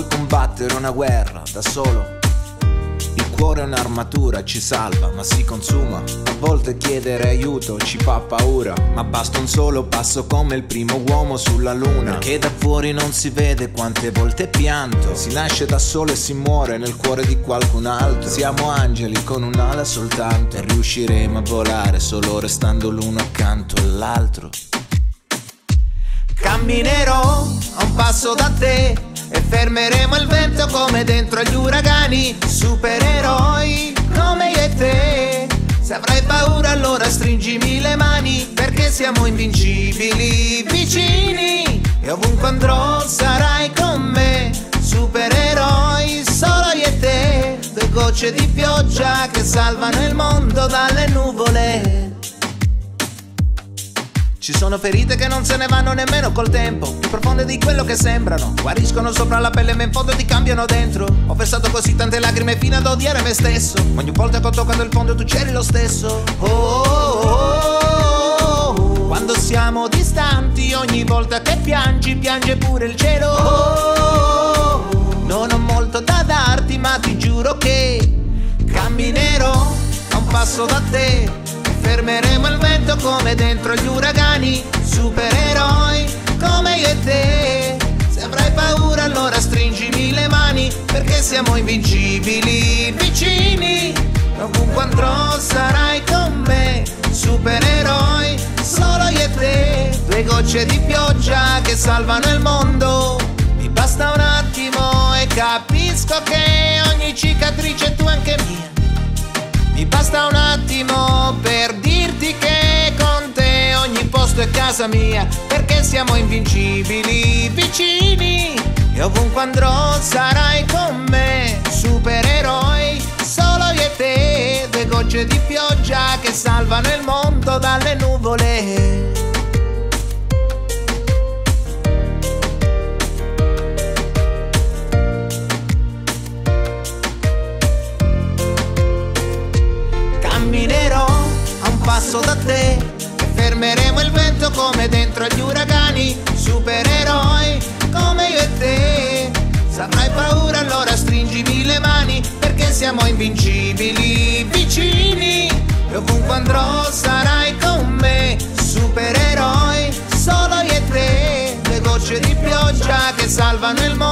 combattere una guerra da solo. Il cuore è un'armatura, ci salva, ma si consuma. A volte chiedere aiuto ci fa paura, ma basta un solo passo come il primo uomo sulla luna. Che da fuori non si vede quante volte pianto. Si nasce da solo e si muore nel cuore di qualcun altro. Siamo angeli con un'ala soltanto e riusciremo a volare solo restando l'uno accanto all'altro. Camminerò a un passo da te fermeremo il vento come dentro agli uragani. Supereroi come io e te. Se avrai paura allora stringimi le mani perché siamo invincibili vicini. E ovunque andrò sarai con me. Supereroi solo io e te. Due gocce di pioggia che salvano il mondo dalle nuvole. Ci sono ferite che non se ne vanno nemmeno col tempo, più profonde di quello che sembrano. Guariscono sopra la pelle, ma in fondo ti cambiano dentro. Ho versato così tante lacrime fino ad odiare me stesso. Ogni volta che ho toccato il fondo tu c'eri lo stesso. Oh, oh, oh, oh. Quando siamo distanti, ogni volta che piangi, piange pure il cielo. Oh, non ho molto da darti, ma ti giuro che camminerò a un passo da te fermeremo il vento come dentro gli uragani, supereroi come io e te. Se avrai paura allora stringimi le mani, perché siamo invincibili vicini. Ovunque andrò sarai con me, supereroi, solo io e te. Due gocce di pioggia che salvano il mondo. Mi basta un attimo e capisco che ogni cicatrice è tua anche mia posto è casa mia, perché siamo invincibili vicini. E ovunque andrò sarai con me, supereroi, solo io e te, due gocce di pioggia che salvano il mondo dalle nuvole. passo da te come dentro agli uragani, supereroi come io e te. Se avrai paura allora stringimi le mani perché siamo invincibili vicini e ovunque andrò sarai con me, supereroi solo io e te, le gocce di pioggia che salvano il mondo.